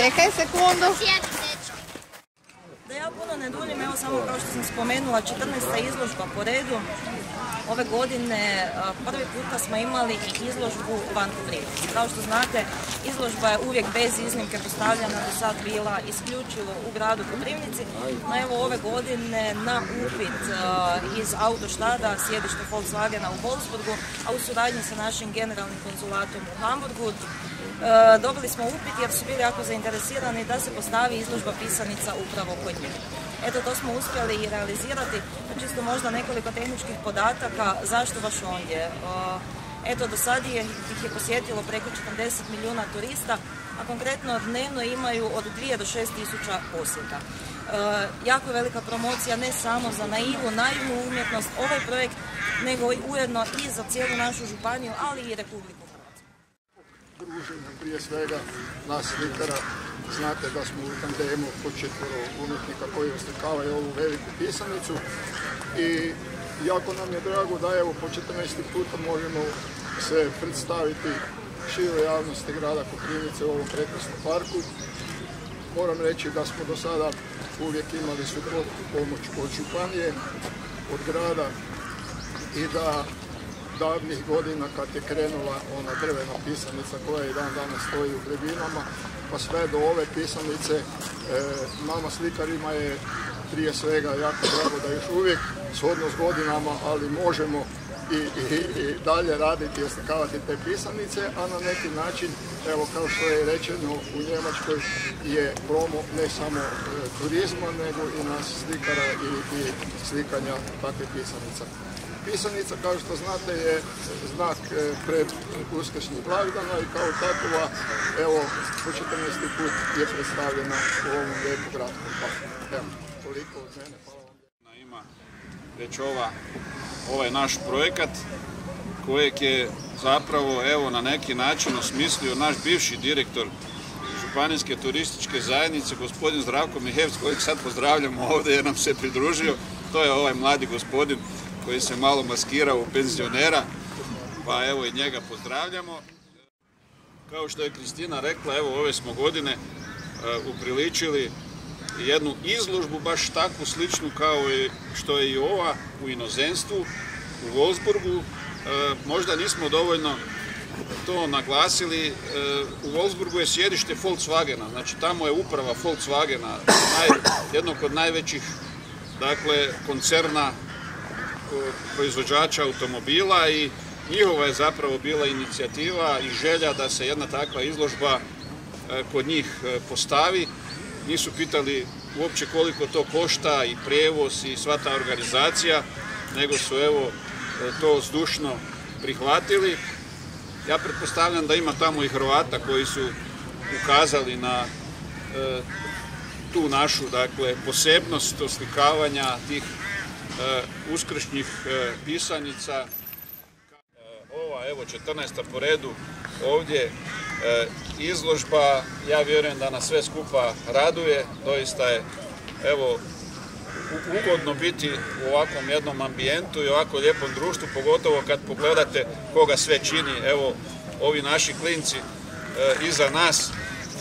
Čekaj sekundu. Da ja puno duljim, evo samo kao što sam spomenula, 14. izložba po redu. Ove godine prvi puta smo imali i izložbu van Koprivnici. Kao što znate, izložba je uvijek bez iznimke postavljena do sad bila isključivo u gradu Koprivnici. No evo ove godine na upit iz autoštada sjedište Volkswagena u Wolfsburgu, a u suradnji sa našim generalnim konzulatom u Hamburgu, dobili smo upit jer su bili jako zainteresirani da se postavi izložba pisanica upravo kod njih. Eto, to smo uspjeli i realizirati. Čisto možda nekoliko tehničkih podataka zašto baš ondje. Eto, do sad je, ih je posjetilo preko 40 milijuna turista, a konkretno dnevno imaju od 2 do 6 tisuća posjeta. jako je velika promocija ne samo za naivu, naivnu umjetnost, ovaj projekt, nego ujedno i za cijelu našu županiju, ali i Republiku Druženjem prije svega nas slikara Znate da smo u tandemu po četvoro umjetnika koji oslikavaju ovu veliku pisanicu i jako nam je drago da evo po 14. puta možemo se predstaviti široj javnosti grada Koprivnice u ovom prekrasnom parku. Moram reći da smo do sada uvijek imali suprotnu pomoć od županije, od grada i da davnih godina kad je krenula ona drvena pisanica koja i dan danas stoji u Grebinama, pa sve do ove pisanice e, nama slikarima je prije svega jako drago da još uvijek shodno s godinama, ali možemo i, dalje raditi i oslikavati te pisanice, a na neki način, evo kao što je rečeno u Njemačkoj je promo ne samo e, turizma, nego i nas slikara i, i slikanja takvih pisanica. Pisanica, kao što znate, je znak e, pred uskršnjih blagdana i kao takova, evo, po 14. put je predstavljena u ovom lijepu gradskom. Evo, toliko od mene, hvala vam. Ima već ova, ovaj naš projekat kojeg je zapravo evo na neki način osmislio naš bivši direktor Županijske turističke zajednice, gospodin Zdravko Mihevc, kojeg sad pozdravljamo ovdje jer nam se pridružio. To je ovaj mladi gospodin koji se malo maskira u penzionera, pa evo i njega pozdravljamo. Kao što je Kristina rekla, evo ove smo godine e, upriličili jednu izložbu baš takvu sličnu kao što je i ova u inozemstvu, u Wolfsburgu. E, možda nismo dovoljno to naglasili. E, u Wolfsburgu je sjedište Volkswagena, znači tamo je uprava Volkswagena, jednog od najvećih dakle, koncerna proizvođača automobila i njihova je zapravo bila inicijativa i želja da se jedna takva izložba e, kod njih e, postavi. Nisu pitali uopće koliko to košta i prijevoz i sva ta organizacija, nego su evo to zdušno prihvatili. Ja pretpostavljam da ima tamo i Hrvata koji su ukazali na tu našu dakle, posebnost oslikavanja tih uskršnjih e, pisanica. E, ova, evo, 14. po redu ovdje izložba, ja vjerujem da nas sve skupa raduje, doista je, evo, ugodno biti u ovakvom jednom ambijentu i ovako lijepom društvu, pogotovo kad pogledate koga sve čini, evo, ovi naši klinci iza nas,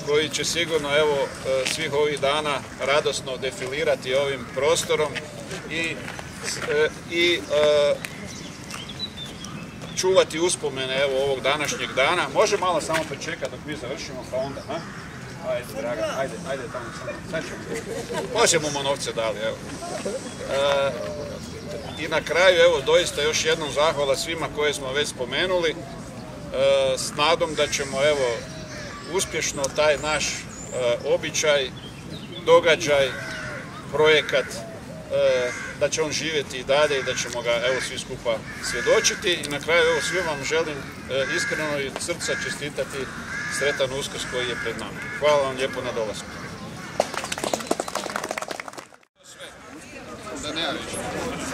koji će sigurno evo svih ovih dana radosno defilirati ovim prostorom i E, i e, čuvati uspomene evo ovog današnjeg dana. Može malo samo pričekati dok mi završimo pa onda, ha? Ajde, draga, ajde, ajde tamo sad ćemo. Mu novce dali, evo. E, I na kraju, evo, doista još jednom zahvala svima koje smo već spomenuli, s nadom da ćemo, evo, uspješno taj naš običaj, događaj, projekat E, da će on živjeti i dalje i da ćemo ga evo svi skupa svjedočiti i na kraju evo svima vam želim e, iskreno i srca čestitati sretan uskrs koji je pred nama. Hvala vam lijepo na dolasku. Da